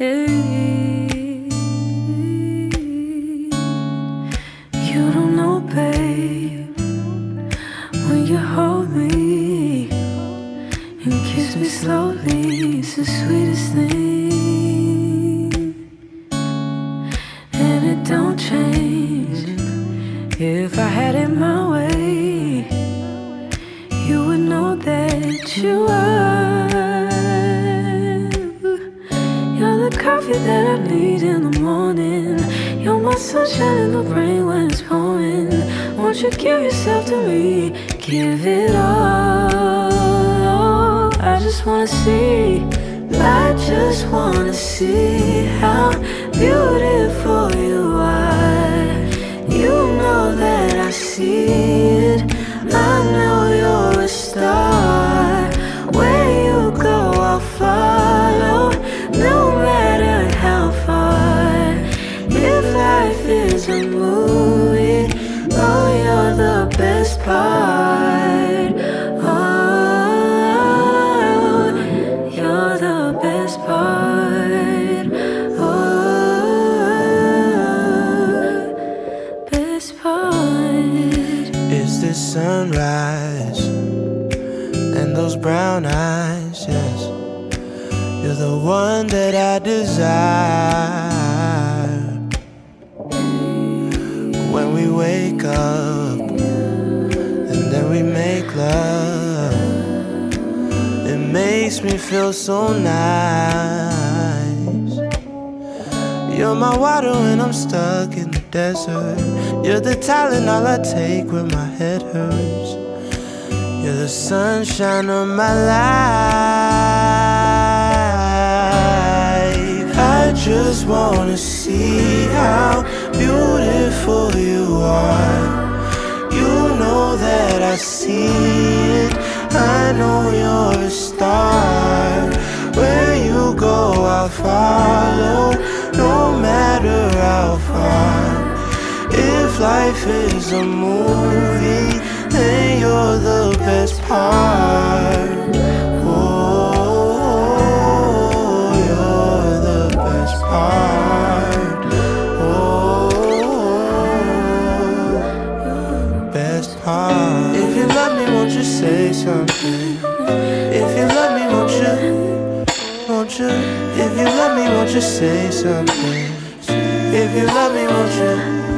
You don't know, babe, when you hold me and kiss me slowly, it's the sweetest thing, and it don't change. If I had it my way, you would know that you are. That I need in the morning. You're my sunshine in the rain when it's pouring. Won't you give yourself to me? Give it all. I just wanna see. I just wanna see how beautiful sunrise and those brown eyes? Yes, you're the one that I desire. When we wake up and then we make love, it makes me feel so nice. You're my water when I'm stuck in the desert. You're the Tylenol I take when my head hurts. You're the sunshine of my life. I just wanna see how beautiful you are. You know that I see it. I know you're a star. Life is a movie, then you're the best part. Oh, you're the best part. Oh, best part. If you love me, won't you say something? If you love me, won't you? Won't you? If you love me, won't you say something? If you love me, won't you?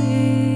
see.